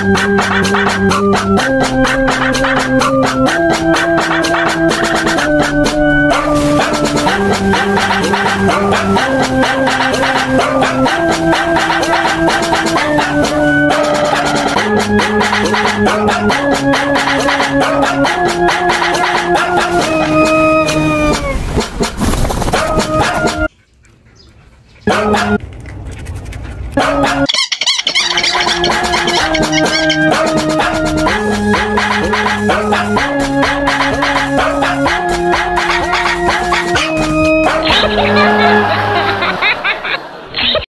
Bye. Música